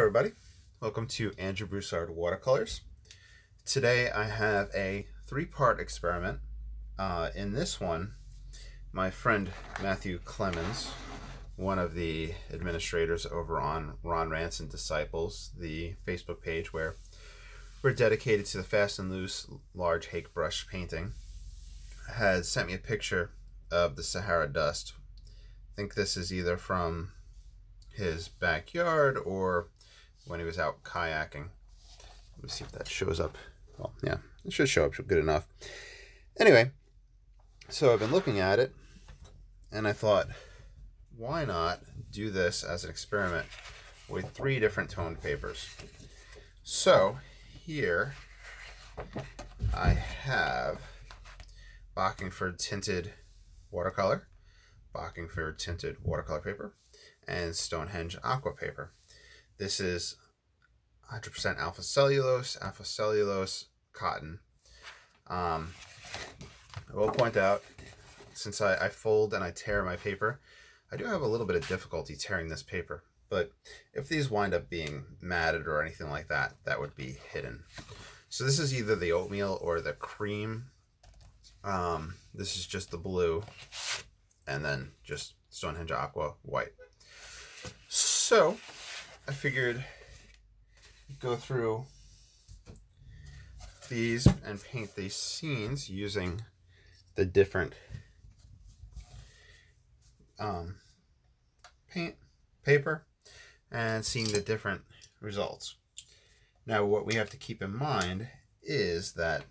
everybody. Welcome to Andrew Broussard Watercolors. Today I have a three-part experiment. Uh, in this one, my friend Matthew Clemons, one of the administrators over on Ron Ranson Disciples, the Facebook page where we're dedicated to the fast and loose large hake brush painting, had sent me a picture of the Sahara dust. I think this is either from his backyard or when he was out kayaking. Let me see if that shows up. Well, yeah, it should show up good enough. Anyway, so I've been looking at it and I thought, why not do this as an experiment with three different toned papers? So here I have Bockingford tinted watercolor, Bockingford tinted watercolor paper, and Stonehenge aqua paper. This is 100% alpha cellulose, alpha cellulose cotton. Um, I will point out, since I, I fold and I tear my paper, I do have a little bit of difficulty tearing this paper. But if these wind up being matted or anything like that, that would be hidden. So this is either the oatmeal or the cream. Um, this is just the blue and then just Stonehenge Aqua white. So I figured go through these and paint these scenes using the different um, paint paper and seeing the different results. Now what we have to keep in mind is that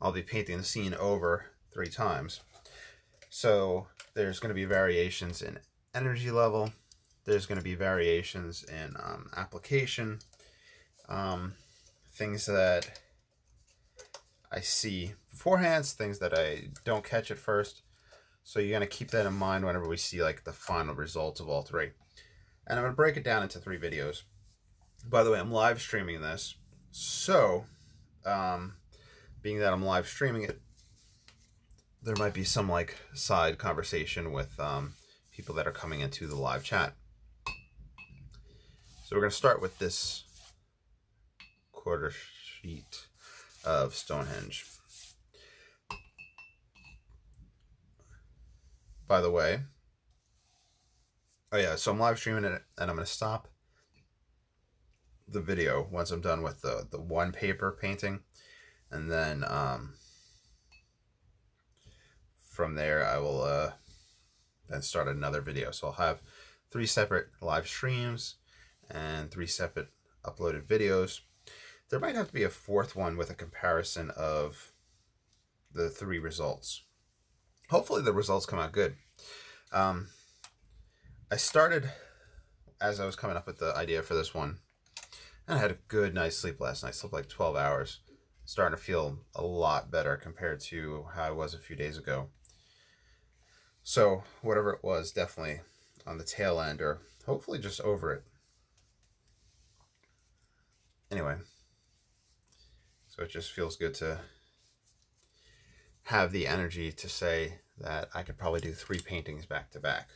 I'll be painting the scene over three times. So there's going to be variations in energy level. There's going to be variations in um, application. Um, things that I see beforehand, things that I don't catch at first. So you're going to keep that in mind whenever we see like the final results of all three. And I'm going to break it down into three videos. By the way, I'm live streaming this. So, um, being that I'm live streaming it, there might be some like side conversation with um, people that are coming into the live chat. So we're going to start with this quarter sheet of Stonehenge. By the way, oh yeah, so I'm live streaming it and I'm going to stop the video once I'm done with the, the one paper painting. And then um, from there, I will uh, then start another video. So I'll have three separate live streams and three separate uploaded videos. There might have to be a fourth one with a comparison of the three results. Hopefully the results come out good. Um, I started, as I was coming up with the idea for this one, and I had a good night's sleep last night. Slept like 12 hours. Starting to feel a lot better compared to how I was a few days ago. So whatever it was, definitely on the tail end or hopefully just over it. Anyway, so it just feels good to have the energy to say that I could probably do three paintings back to back.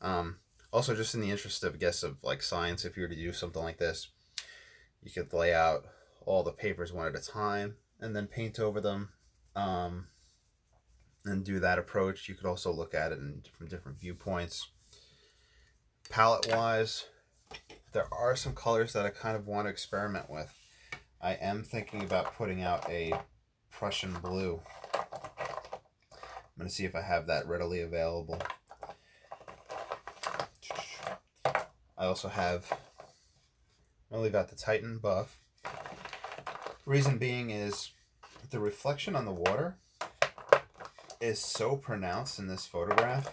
Um, also, just in the interest of, I guess, of like science, if you were to do something like this, you could lay out all the papers one at a time and then paint over them. Um, and do that approach. You could also look at it in, from different viewpoints. Palette wise, there are some colors that I kind of want to experiment with. I am thinking about putting out a Prussian blue. I'm going to see if I have that readily available. I also have, I only got the Titan buff. Reason being is the reflection on the water is so pronounced in this photograph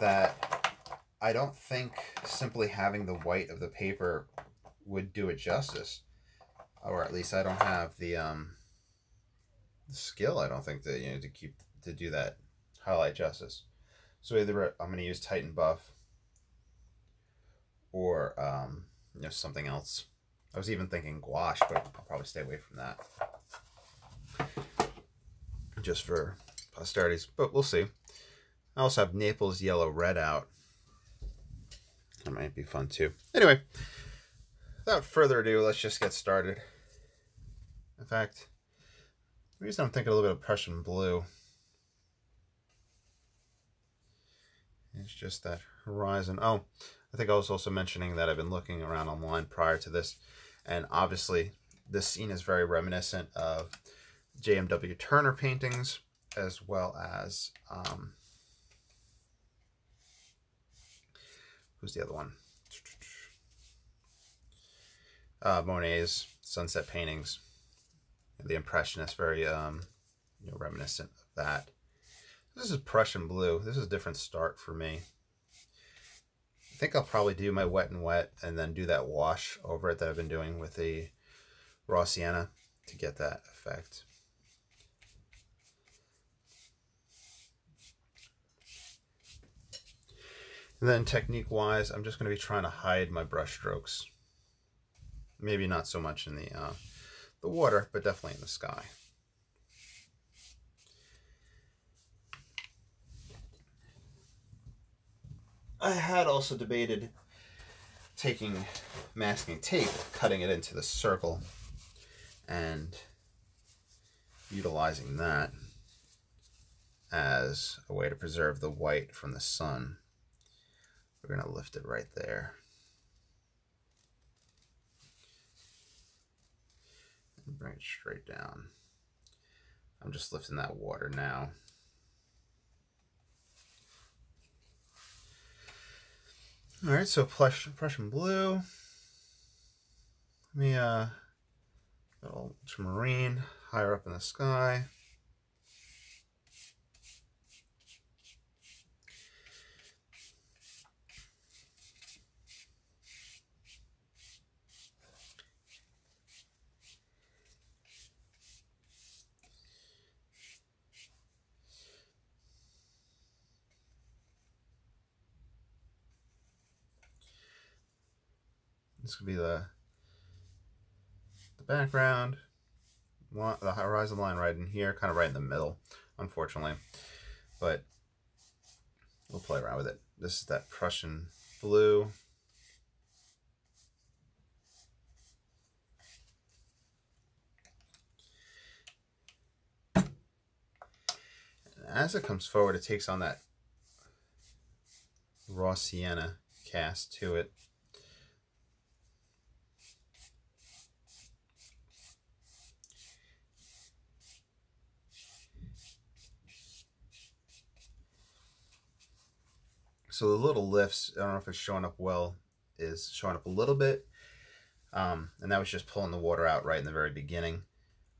that I don't think simply having the white of the paper would do it justice. Or at least I don't have the um, skill, I don't think, that you know, to keep to do that highlight justice. So either I'm going to use Titan Buff or um, you know something else. I was even thinking gouache, but I'll probably stay away from that. Just for posterities, but we'll see. I also have Naples Yellow Red out. That might be fun too. Anyway, without further ado, let's just get started. In fact, the reason I'm thinking a little bit of Prussian blue is just that horizon. Oh, I think I was also mentioning that I've been looking around online prior to this, and obviously this scene is very reminiscent of J.M.W. Turner paintings as well as um, who's the other one? Uh, Monet's sunset paintings, the Impressionist, very um, you know, reminiscent of that. This is Prussian blue. This is a different start for me. I think I'll probably do my wet and wet and then do that wash over it that I've been doing with the raw sienna to get that effect. And then technique wise, I'm just going to be trying to hide my brush strokes. Maybe not so much in the, uh, the water, but definitely in the sky. I had also debated taking masking tape, cutting it into the circle, and utilizing that as a way to preserve the white from the sun. We're going to lift it right there. And bring it straight down. I'm just lifting that water now. All right, so plush, Prussian blue. Let me, uh, little ultramarine higher up in the sky. This could be the the background, the horizon line right in here, kind of right in the middle, unfortunately. But we'll play around with it. This is that Prussian blue. as it comes forward, it takes on that raw sienna cast to it. So the little lifts, I don't know if it's showing up well, is showing up a little bit. Um, and that was just pulling the water out right in the very beginning.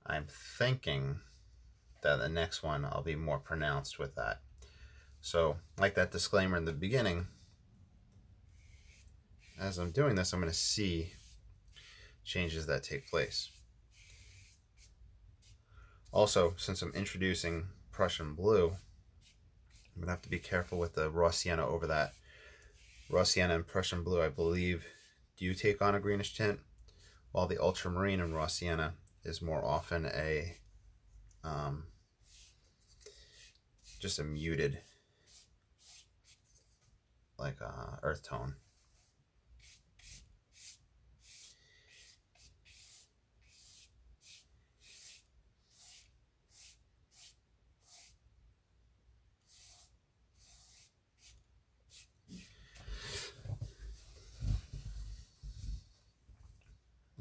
I'm thinking that the next one I'll be more pronounced with that. So like that disclaimer in the beginning, as I'm doing this, I'm going to see changes that take place. Also, since I'm introducing Prussian blue, I'm gonna have to be careful with the raw sienna over that. Raw sienna and Prussian blue, I believe, do take on a greenish tint, while the ultramarine and raw sienna is more often a um, just a muted like uh, earth tone.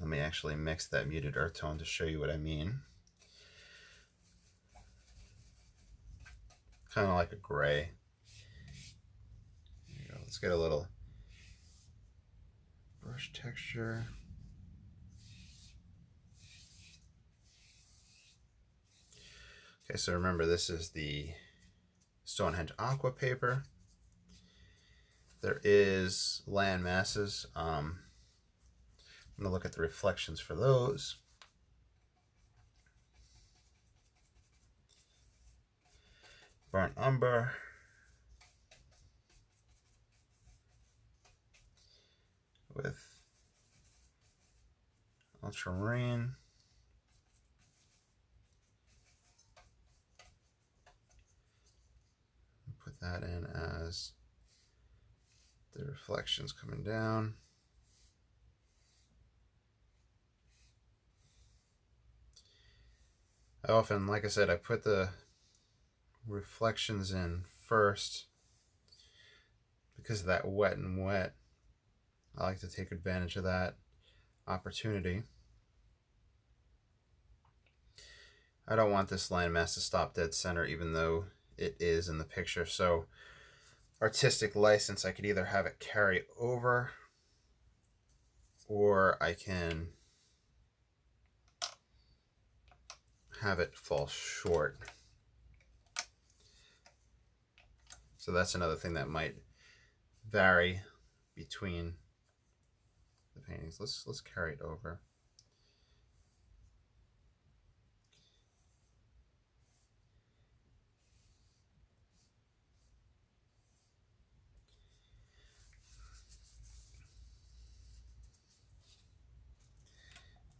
Let me actually mix that muted earth tone to show you what I mean. Kind of like a gray. Let's get a little brush texture. Okay, so remember this is the Stonehenge Aqua paper. There is land masses. Um, I'm going to look at the reflections for those. Burnt umber. With ultramarine. Put that in as the reflections coming down. Oh, I often, like I said, I put the reflections in first because of that wet and wet. I like to take advantage of that opportunity. I don't want this landmass to stop dead center even though it is in the picture. So artistic license, I could either have it carry over or I can have it fall short. So that's another thing that might vary between the paintings. Let's let's carry it over.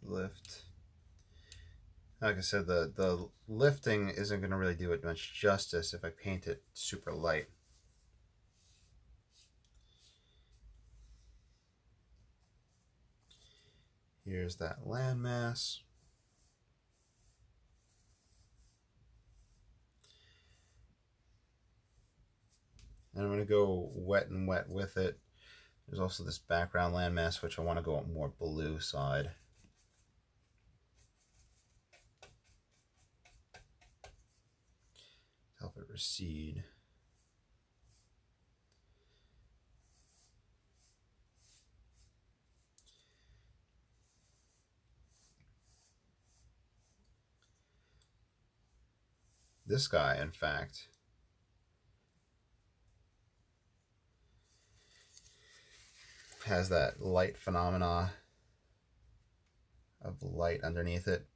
Lift. Like I said, the, the lifting isn't going to really do it much justice if I paint it super light. Here's that landmass. And I'm going to go wet and wet with it. There's also this background landmass, which I want to go more blue side. Help it recede. This guy, in fact, has that light phenomena of light underneath it.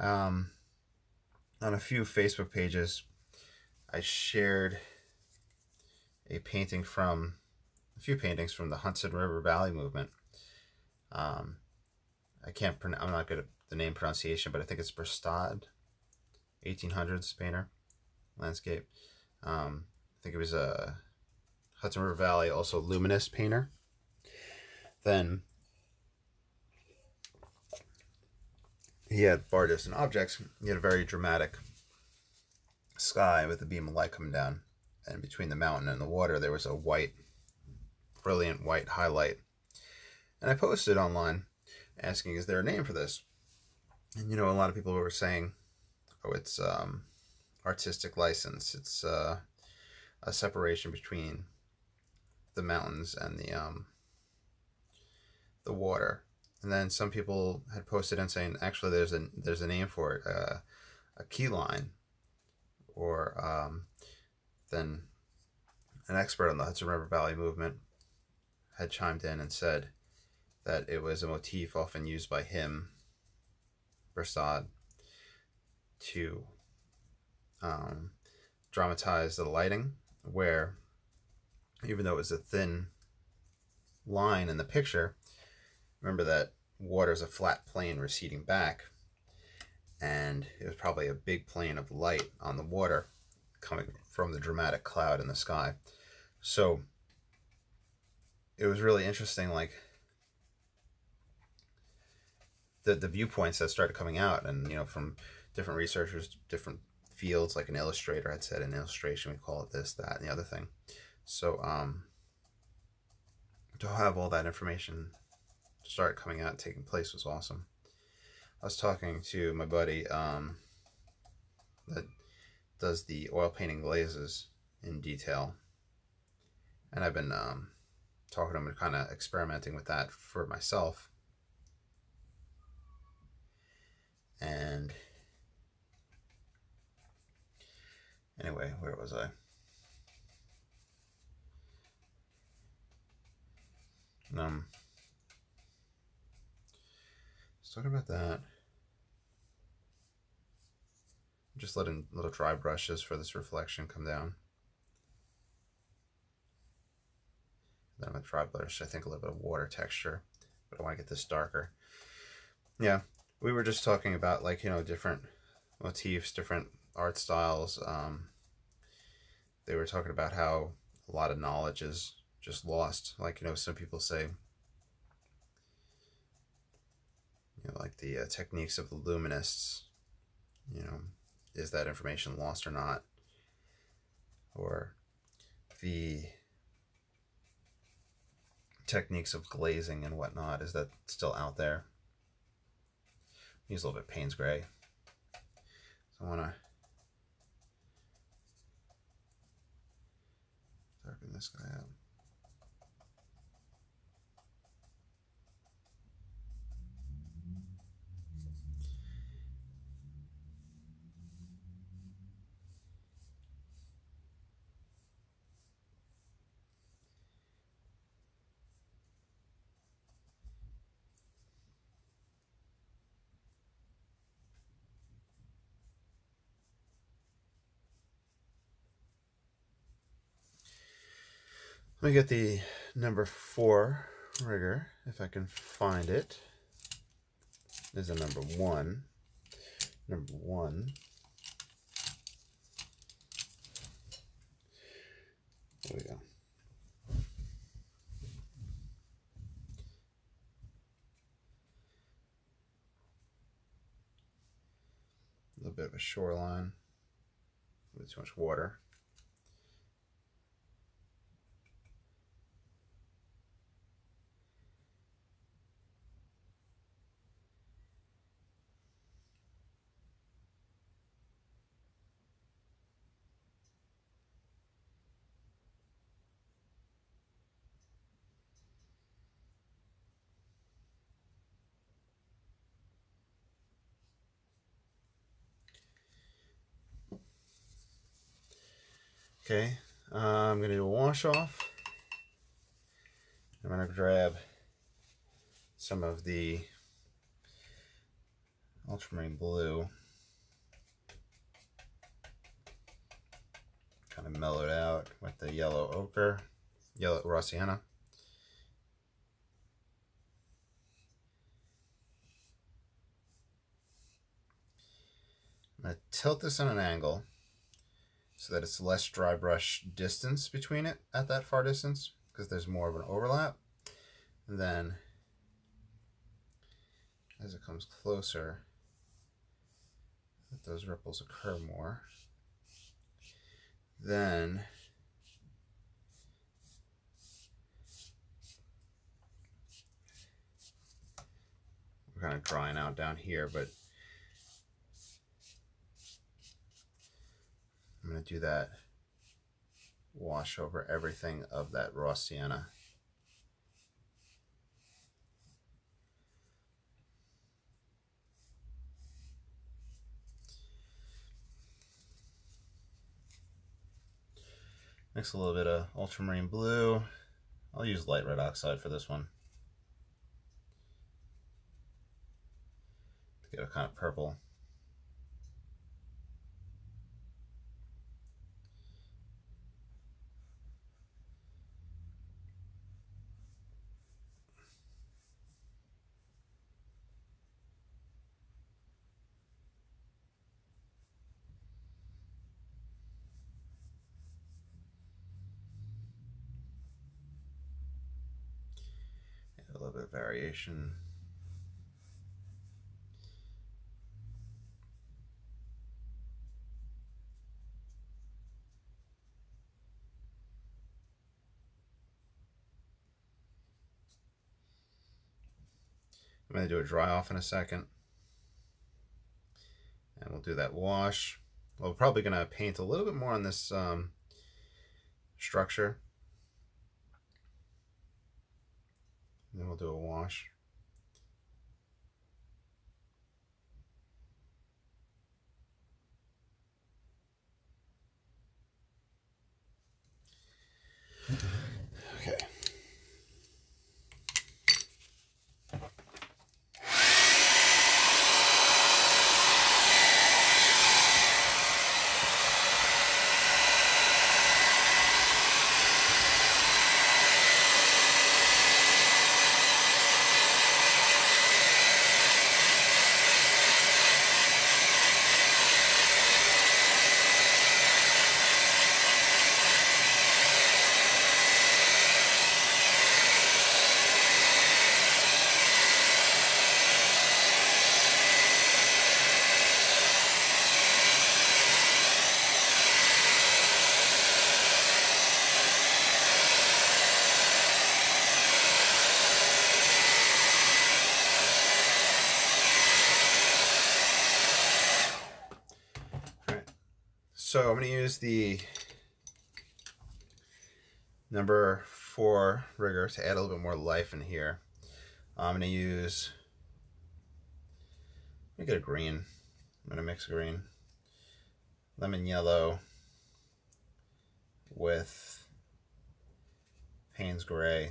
Um, on a few Facebook pages, I shared a painting from a few paintings from the Hudson River Valley movement. Um, I can't pronounce. I'm not good at the name pronunciation, but I think it's Brustad 1800s painter, landscape. Um, I think it was a Hudson River Valley, also luminous painter. Then he had far distant objects. He had a very dramatic sky with a beam of light coming down. And between the mountain and the water, there was a white, brilliant white highlight. And I posted online asking, is there a name for this? And you know, a lot of people were saying, oh, it's um, artistic license. It's uh, a separation between the mountains and the um, the water. And then some people had posted and saying, actually, there's a there's a name for it, uh, a key line, or um, then an expert on the Hudson River Valley movement had chimed in and said that it was a motif often used by him, Brustad, to um, dramatize the lighting, where even though it was a thin line in the picture, remember that water is a flat plane receding back, and it was probably a big plane of light on the water coming from the dramatic cloud in the sky. So it was really interesting, like the the viewpoints that started coming out, and you know from different researchers, different fields, like an illustrator had said, an illustration, we call it this, that, and the other thing. So um, to have all that information start coming out, taking place was awesome. I was talking to my buddy um, that does the oil painting glazes in detail, and I've been um, talking to him and kind of experimenting with that for myself. And Anyway, where was I? Um, talk about that. Just letting little dry brushes for this reflection come down. Then I'm going to dry brush, I think a little bit of water texture, but I want to get this darker. Yeah, we were just talking about like, you know, different motifs, different art styles. Um, they were talking about how a lot of knowledge is just lost. Like, you know, some people say, you know, like the uh, techniques of the Luminists, you know, is that information lost or not? Or the techniques of glazing and whatnot, is that still out there? Use a little bit Payne's Gray. So I want to darken this guy up. Let me get the number four rigger, if I can find it. There's a number one. Number one. There we go. A little bit of a shoreline. A little too much water. Okay, uh, I'm going to do a wash off. I'm going to grab some of the ultramarine blue. Kind of mellowed out with the yellow ochre, yellow raw sienna. I'm going to tilt this on an angle so that it's less dry brush distance between it at that far distance because there's more of an overlap. And then as it comes closer, those ripples occur more. Then we're kind of drying out down here, but I'm going to do that wash over everything of that raw sienna. Mix a little bit of ultramarine blue. I'll use light red oxide for this one. To get a kind of purple. little bit of variation. I'm going to do a dry off in a second. And we'll do that wash. We're probably going to paint a little bit more on this um, structure. Then we'll do a wash. Okay. So I'm going to use the number four rigger to add a little bit more life in here. I'm going to use, let me get a green. I'm going to mix green, lemon yellow with Payne's gray.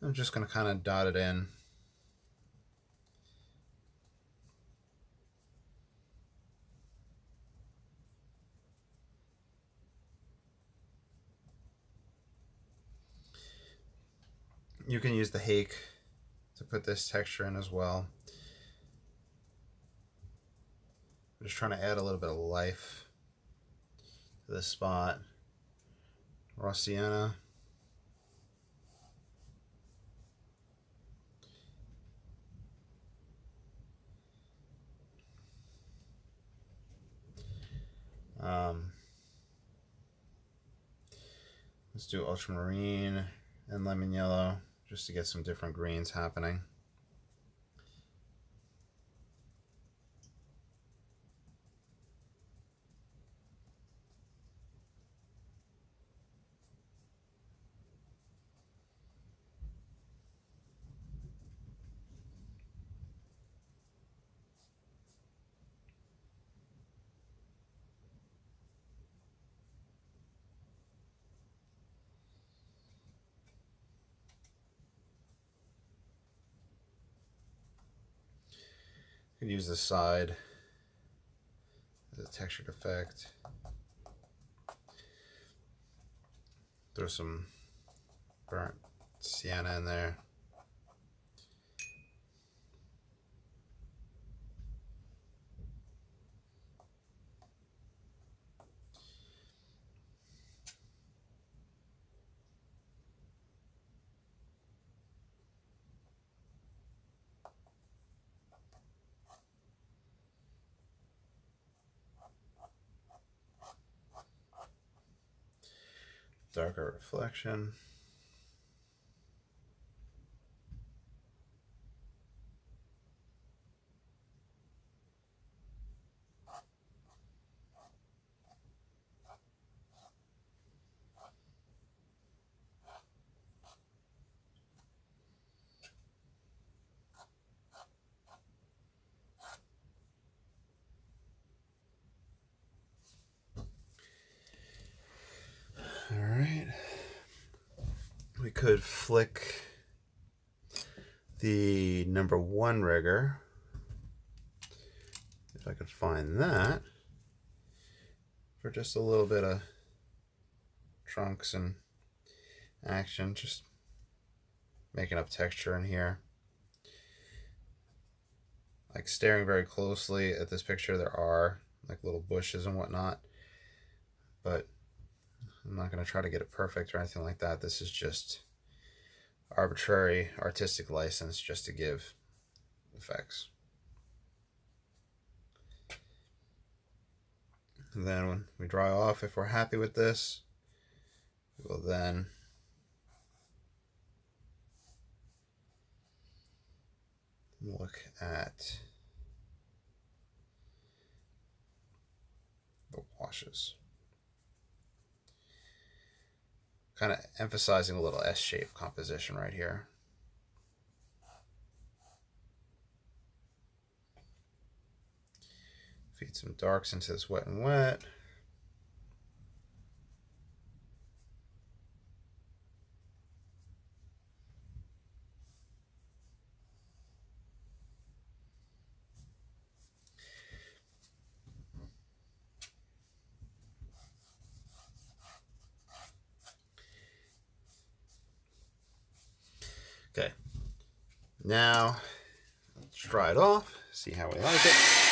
I'm just going to kind of dot it in. You can use the hake to put this texture in as well. I'm just trying to add a little bit of life to this spot. Raw sienna. Um, let's do ultramarine and lemon yellow just to get some different greens happening. Use the side as a textured effect. Throw some burnt sienna in there. Darker could flick the number one rigger. If I could find that. For just a little bit of trunks and action. Just making up texture in here. Like staring very closely at this picture, there are like little bushes and whatnot. But I'm not going to try to get it perfect or anything like that. This is just arbitrary artistic license just to give effects. And then when we dry off, if we're happy with this, we will then look at the washes. Kind of emphasizing a little S-shaped composition right here. Feed some darks into this wet and wet. Okay. Now, let's try it off, see how we like it.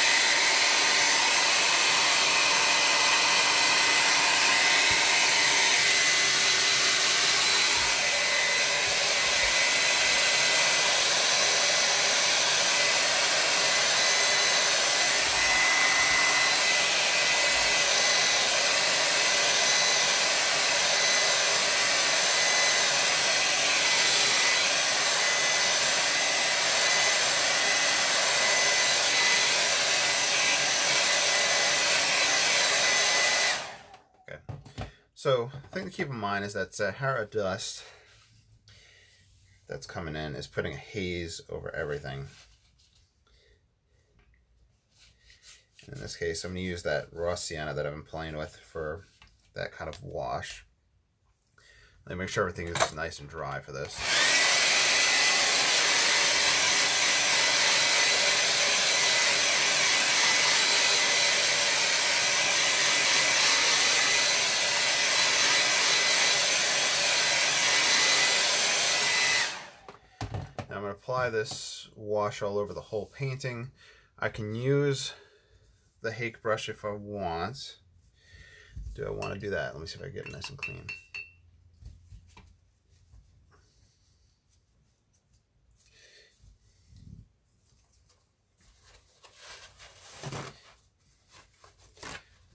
So the thing to keep in mind is that Sahara dust that's coming in is putting a haze over everything. In this case, I'm going to use that raw sienna that I've been playing with for that kind of wash. Let me make sure everything is nice and dry for this. Apply this wash all over the whole painting. I can use the Hake brush if I want. Do I want to do that? Let me see if I get it nice and clean.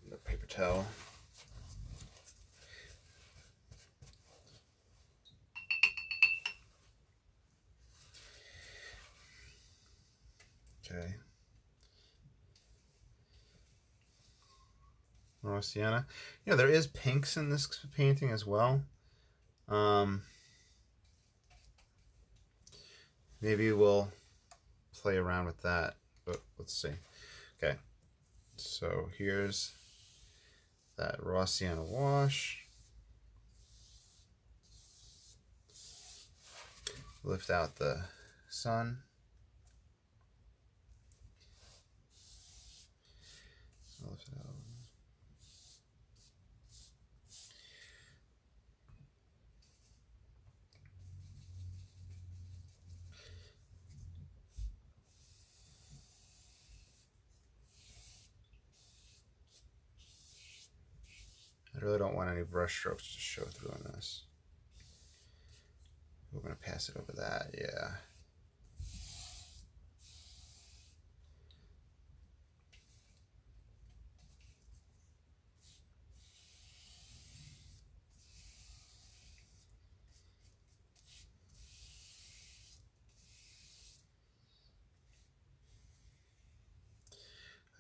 The paper towel. Okay. Raw sienna. You know, there is pinks in this painting as well. Um, maybe we'll play around with that, but let's see. Okay, so here's that raw sienna wash. Lift out the sun. Lift it out. I really don't want any brush strokes to show through on this. We're going to pass it over that, yeah.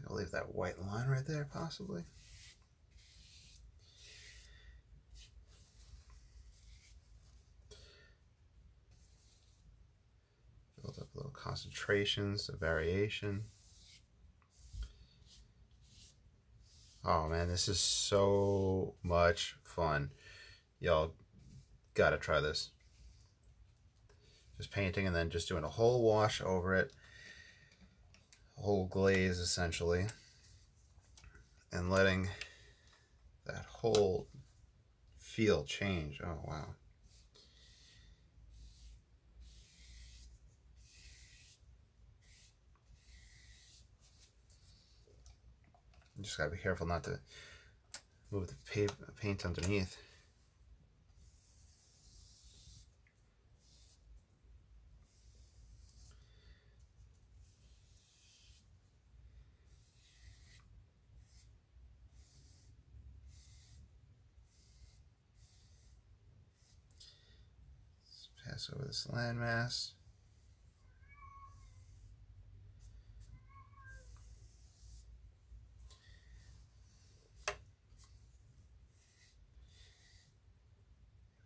I'll leave that white line right there, possibly. Build up little concentrations of variation. Oh man, this is so much fun. Y'all gotta try this. Just painting and then just doing a whole wash over it. Whole glaze essentially. And letting that whole feel change. Oh wow. Just gotta be careful not to move the paint underneath. Let's pass over this landmass.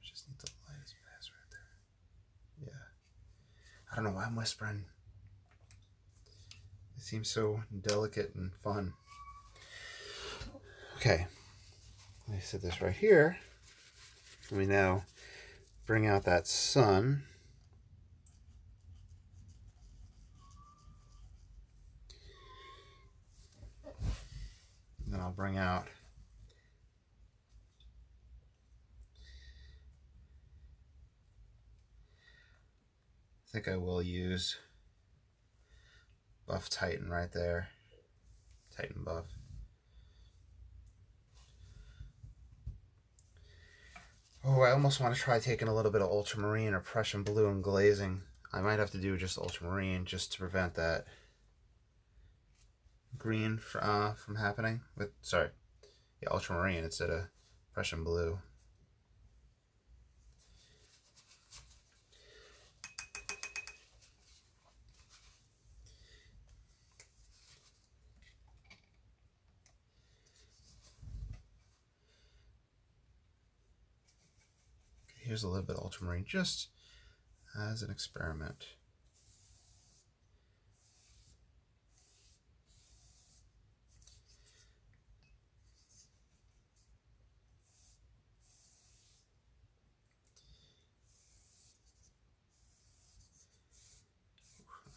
Just need the lightest pass right there. Yeah. I don't know why I'm whispering. It seems so delicate and fun. Okay. Let me set this right here. Let me now bring out that sun. And then I'll bring out think I will use Buff Titan right there. Titan Buff. Oh, I almost want to try taking a little bit of ultramarine or Prussian blue and glazing. I might have to do just ultramarine just to prevent that green uh, from happening. With Sorry, yeah, ultramarine instead of Prussian blue. Here's a little bit ultramarine just as an experiment.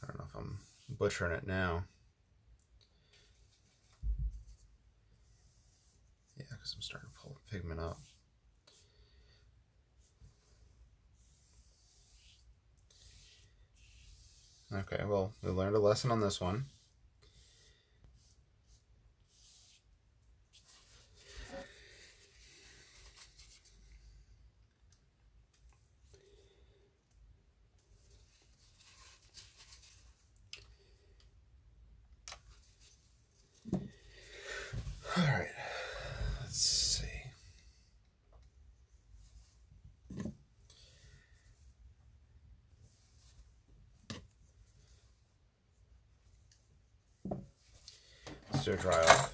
I don't know if I'm butchering it now. Yeah, because I'm starting to pull pigment up. Okay, well, we learned a lesson on this one. All right, A dry off.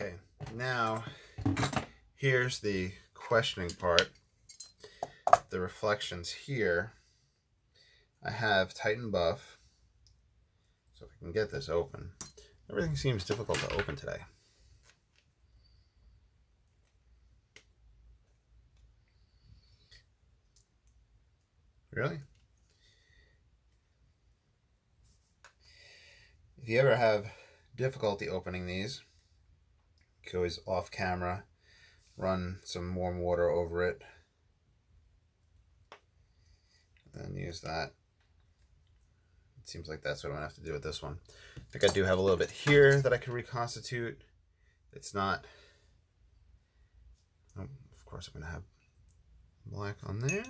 Okay, now here's the questioning part. The reflections here. I have Titan Buff. So if I can get this open. Everything seems difficult to open today. Really? If you ever have difficulty opening these, you can always off camera run some warm water over it and use that. It seems like that's what I'm gonna have to do with this one. I think I do have a little bit here that I can reconstitute. It's not, oh, of course I'm gonna have black on there.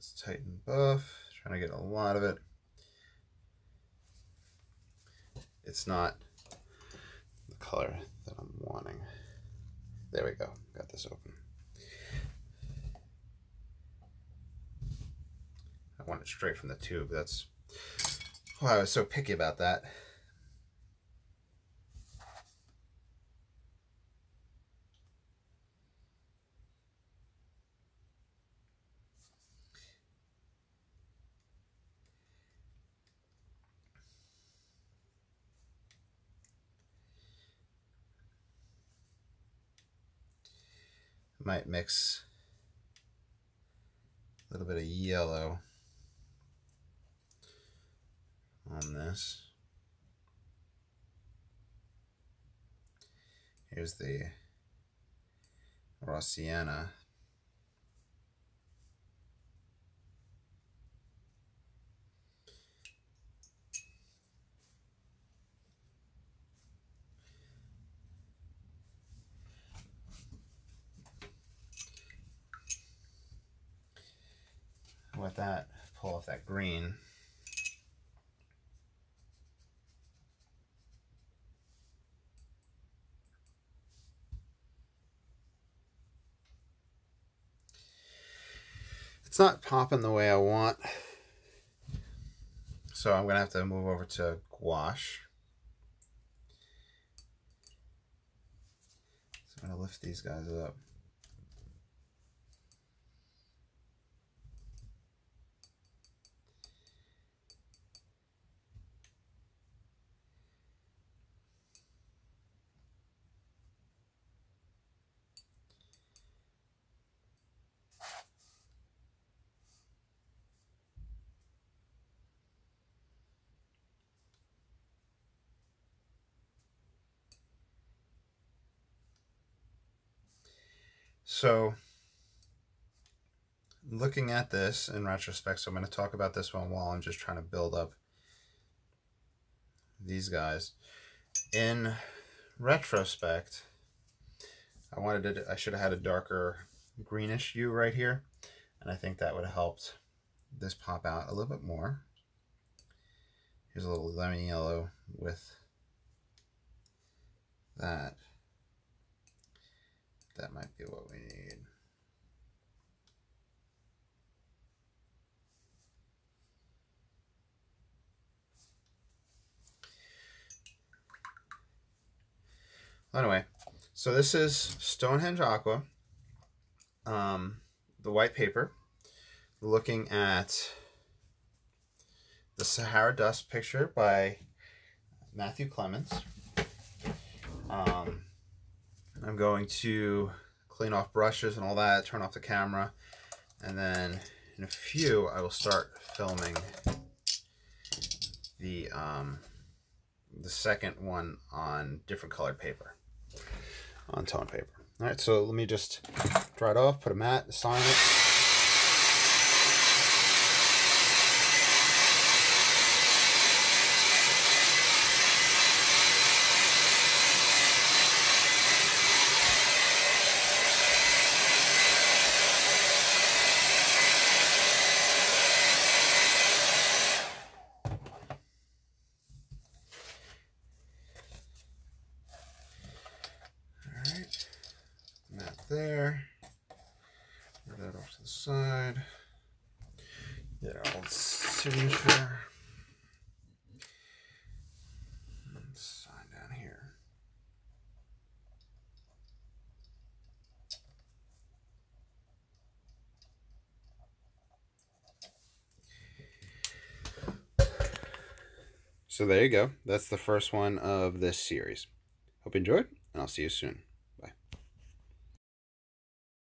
This Titan Buff. Trying to get a lot of it. It's not the color that I'm wanting. There we go. Got this open. I want it straight from the tube. That's why I was so picky about that. Might mix a little bit of yellow on this. Here's the raw sienna. that, pull off that green. It's not popping the way I want. So I'm going to have to move over to gouache. So I'm going to lift these guys up. So, looking at this in retrospect, so I'm going to talk about this one while I'm just trying to build up these guys. In retrospect, I wanted it, I should have had a darker greenish hue right here, and I think that would have helped this pop out a little bit more. Here's a little lemon yellow with that. That might be what we need. Anyway, so this is Stonehenge Aqua, um, the white paper, looking at the Sahara Dust picture by Matthew Clemons. Um, I'm going to clean off brushes and all that, turn off the camera, and then in a few I will start filming the um, the second one on different colored paper, on tone paper. All right, so let me just dry it off, put a mat, sign it. there. Move that off to the side. Get our old signature. sign down here. So there you go. That's the first one of this series. Hope you enjoyed, and I'll see you soon.